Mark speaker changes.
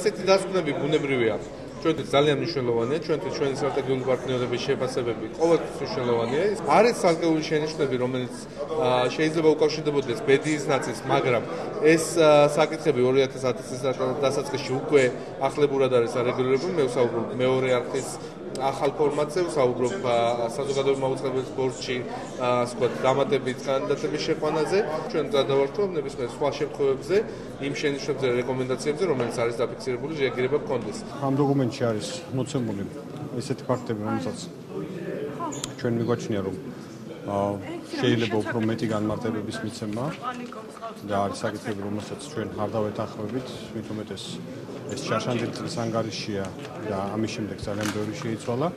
Speaker 1: ესეთი დასკვნები ბუნებრივია. ჩვენთვის ძალიან მნიშვნელოვანია, ჩვენთვის ჩვენი სტრატეგიული პარტნიორების შეფასებები ყოველთვის მნიშვნელოვანია. არის ცალკეული შენიშვნები, რომელიც შეიძლება უკავშირდებოდეს ბედიის ნაცის, მაგრამ ეს საკითხები 2010 წლის დასაწყისში უკვე ახლებურად არის არეგულირებული, მე ვსაუბრობ მეორე არხის ახალ ფორმატზე ვსაუბრობ საზოგადოებრივ მაუწყებლის ბორცში, ასე ვთქვათ, დამატებით კანდიდატების შეყვანაზე, ჩვენ გადავართვით ნებისმიერ სხვა შემთხვევებზე, იმ შენიშვნებზე, რეკომენდაციებზე, რომელიც არის დაფიქსირებული, რეაგირება გქონდეს.
Speaker 2: ამ დოკუმენტში არის მოცემული ესეთი ფაქტები, რომელსაც ჩვენ მიგვაჩნია, რომ შეიძლება უფრო მეტი განმარტებების მიცემა და არის საკითხები, რომელსაც ჩვენ არ დავეთანხმებით, მით უმეტეს ეს ჩაშანდილ წლის ანგარიშია და ამის შემდეგ ძალიან ბევრი შეიცვალა.